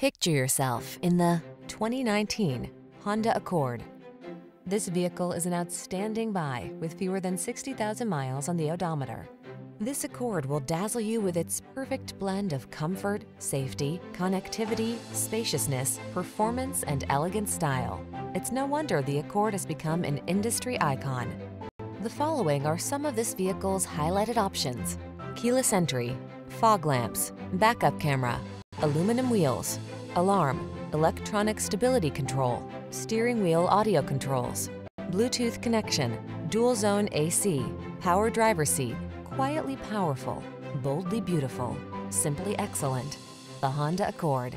Picture yourself in the 2019 Honda Accord. This vehicle is an outstanding buy with fewer than 60,000 miles on the odometer. This Accord will dazzle you with its perfect blend of comfort, safety, connectivity, spaciousness, performance, and elegant style. It's no wonder the Accord has become an industry icon. The following are some of this vehicle's highlighted options. Keyless entry, fog lamps, backup camera, aluminum wheels, alarm, electronic stability control, steering wheel audio controls, Bluetooth connection, dual zone AC, power driver seat, quietly powerful, boldly beautiful, simply excellent. The Honda Accord.